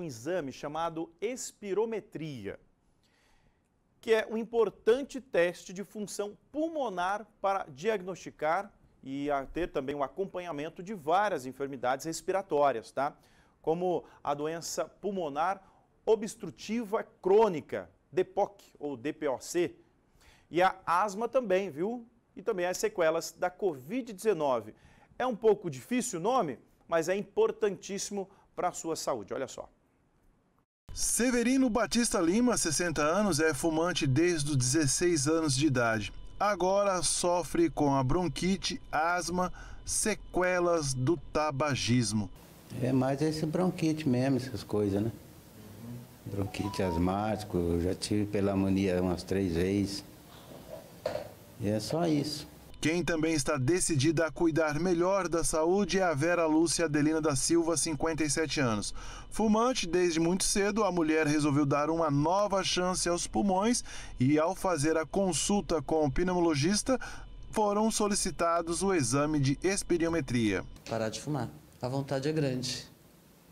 um exame chamado espirometria, que é um importante teste de função pulmonar para diagnosticar e ter também o acompanhamento de várias enfermidades respiratórias, tá? Como a doença pulmonar obstrutiva crônica, DPOC ou DPOC, e a asma também, viu? E também as sequelas da Covid-19. É um pouco difícil o nome, mas é importantíssimo para a sua saúde. Olha só. Severino Batista Lima, 60 anos, é fumante desde os 16 anos de idade. Agora sofre com a bronquite, asma, sequelas do tabagismo. É mais esse bronquite mesmo, essas coisas, né? Bronquite asmático, já tive pneumonia umas três vezes. E é só isso. Quem também está decidida a cuidar melhor da saúde é a Vera Lúcia Adelina da Silva, 57 anos. Fumante desde muito cedo, a mulher resolveu dar uma nova chance aos pulmões e, ao fazer a consulta com o pneumologista, foram solicitados o exame de espirometria. Parar de fumar. A vontade é grande.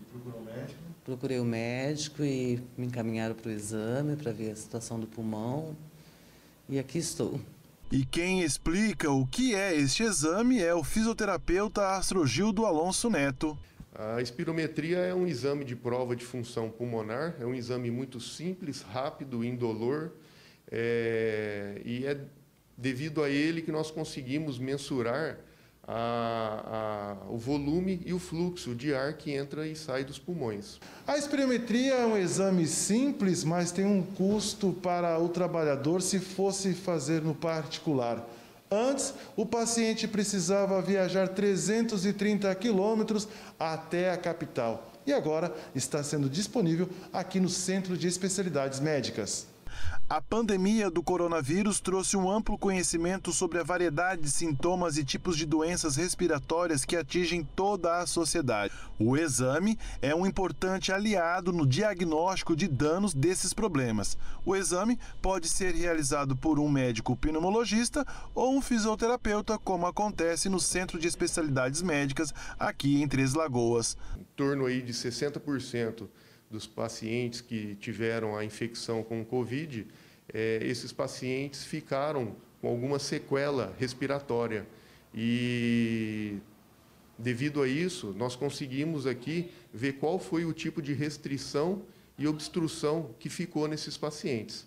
E procurou o médico? Procurei o médico e me encaminharam para o exame para ver a situação do pulmão. E aqui estou. E quem explica o que é este exame é o fisioterapeuta Astrogildo Alonso Neto. A espirometria é um exame de prova de função pulmonar, é um exame muito simples, rápido, indolor, é, e é devido a ele que nós conseguimos mensurar a, a, o volume e o fluxo de ar que entra e sai dos pulmões. A espirometria é um exame simples, mas tem um custo para o trabalhador se fosse fazer no particular. Antes, o paciente precisava viajar 330 quilômetros até a capital. E agora está sendo disponível aqui no Centro de Especialidades Médicas. A pandemia do coronavírus trouxe um amplo conhecimento sobre a variedade de sintomas e tipos de doenças respiratórias que atingem toda a sociedade. O exame é um importante aliado no diagnóstico de danos desses problemas. O exame pode ser realizado por um médico pneumologista ou um fisioterapeuta, como acontece no Centro de Especialidades Médicas aqui em Três Lagoas. Em torno aí de 60% dos pacientes que tiveram a infecção com o Covid, é, esses pacientes ficaram com alguma sequela respiratória. E, devido a isso, nós conseguimos aqui ver qual foi o tipo de restrição e obstrução que ficou nesses pacientes.